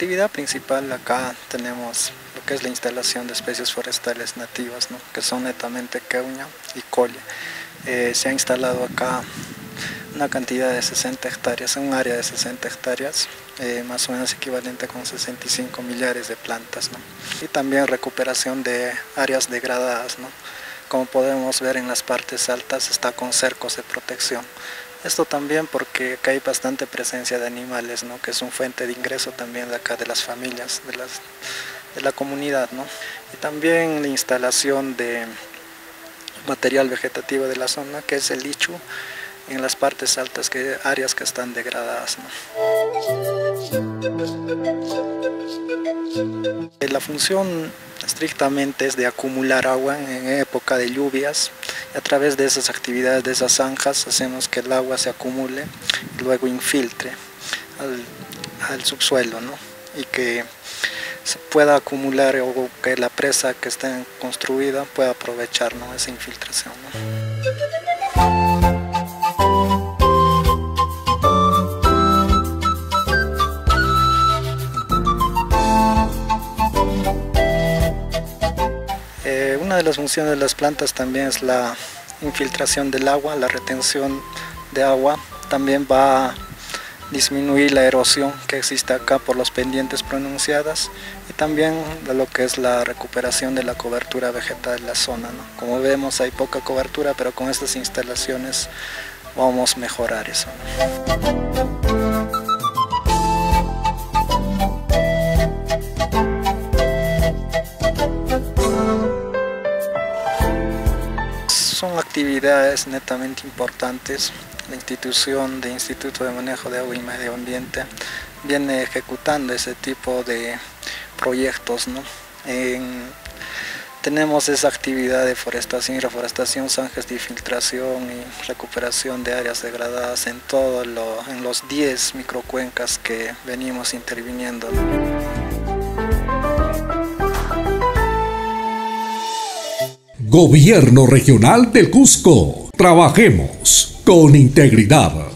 actividad principal acá tenemos lo que es la instalación de especies forestales nativas, que son netamente queuña y colle. Eh, se ha instalado acá una cantidad de 60 hectáreas, un área de 60 hectáreas, eh, más o menos equivalente con 65 millares de plantas. Y también recuperación de áreas degradadas. Como podemos ver en las partes altas está con cercos de protección. Esto también porque acá hay bastante presencia de animales, ¿no? que es un fuente de ingreso también de acá de las familias, de, las, de la comunidad. ¿no? Y también la instalación de material vegetativo de la zona, que es el lichu, en las partes altas, que áreas que están degradadas. La función estrictamente es de acumular agua en época de lluvias. A través de esas actividades, de esas zanjas, hacemos que el agua se acumule y luego infiltre al, subsuelo ¿no? y que se pueda acumular o que la presa que esté construida pueda aprovechar ¿no? esa infiltración. Una de las funciones de las plantas también es la infiltración del agua, la retención de agua. También va a disminuir la erosión que existe acá por las pendientes pronunciadas y también lo que es la recuperación de la cobertura vegetal de la zona. Como vemos hay poca cobertura, pero con estas instalaciones vamos a mejorar eso. Son actividades netamente importantes. La institución de Instituto de Manejo de Agua y Medio Ambiente viene ejecutando ese tipo de proyectos. tenemos esa actividad de forestación y reforestación, zanjas de infiltración y recuperación de áreas degradadas en todos en los 10 microcuencas que venimos interviniendo. Gobierno Regional del Cusco. Trabajemos con integridad.